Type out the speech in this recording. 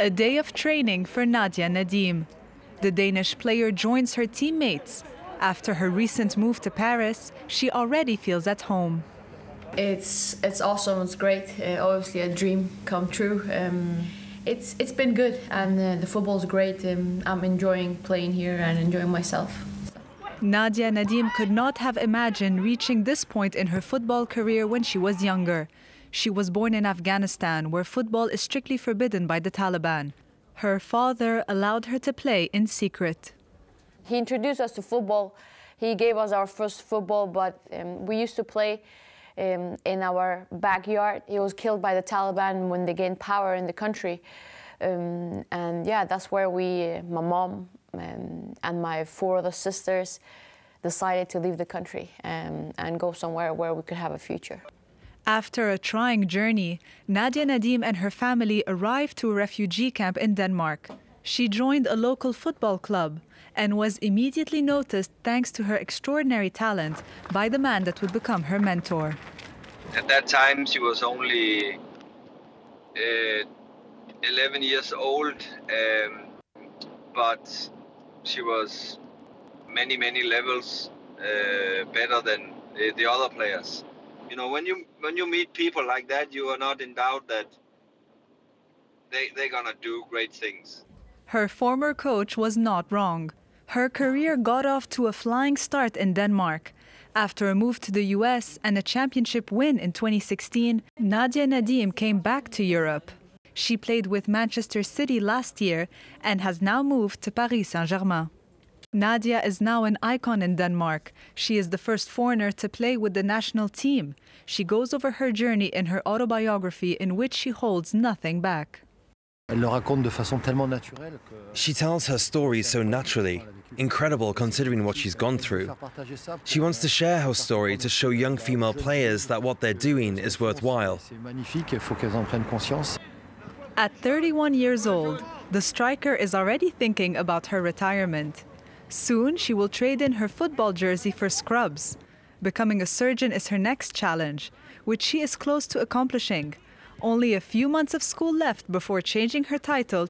A day of training for Nadia Nadim. The Danish player joins her teammates. After her recent move to Paris, she already feels at home. It's it's awesome. It's great. Uh, obviously, a dream come true. Um, it's it's been good, and uh, the football's great. Um, I'm enjoying playing here and enjoying myself. Nadia Nadim could not have imagined reaching this point in her football career when she was younger. She was born in Afghanistan, where football is strictly forbidden by the Taliban. Her father allowed her to play in secret. He introduced us to football. He gave us our first football, but um, we used to play um, in our backyard. He was killed by the Taliban when they gained power in the country. Um, and yeah, that's where we, my mom um, and my four other sisters, decided to leave the country um, and go somewhere where we could have a future. After a trying journey, Nadia Nadim and her family arrived to a refugee camp in Denmark. She joined a local football club and was immediately noticed thanks to her extraordinary talent by the man that would become her mentor. At that time, she was only uh, 11 years old, um, but she was many, many levels uh, better than the, the other players. You know, when you when you meet people like that, you are not in doubt that they they're gonna do great things. Her former coach was not wrong. Her career got off to a flying start in Denmark. After a move to the US and a championship win in 2016, Nadia Nadim came back to Europe. She played with Manchester City last year and has now moved to Paris Saint Germain. Nadia is now an icon in Denmark. She is the first foreigner to play with the national team. She goes over her journey in her autobiography, in which she holds nothing back. She tells her story so naturally, incredible considering what she's gone through. She wants to share her story to show young female players that what they're doing is worthwhile. At 31 years old, the striker is already thinking about her retirement. Soon, she will trade in her football jersey for scrubs. Becoming a surgeon is her next challenge, which she is close to accomplishing. Only a few months of school left before changing her title